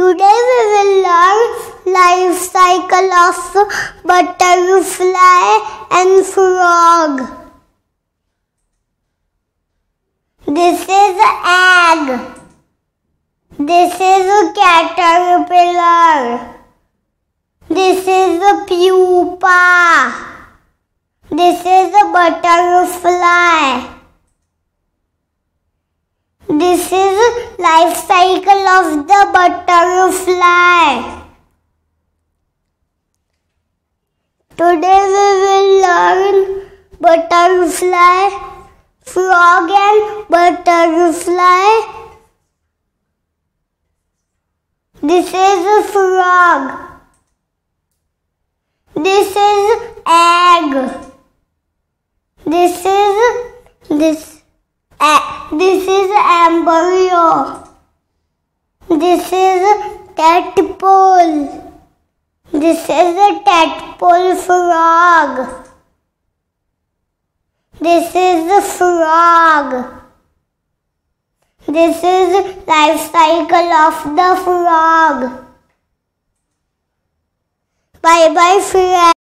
Today we will learn life cycle of butterfly and frog. This is egg. This is a caterpillar. This is a pupa. This is a butterfly. This is life cycle of the butterfly. Today we will learn butterfly, frog and butterfly. This is a frog. This is egg. This is this uh, this is embryo. This is a tadpole. This is a tadpole frog. This is the frog. This is life cycle of the frog. Bye bye friends.